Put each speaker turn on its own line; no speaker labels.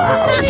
Huh?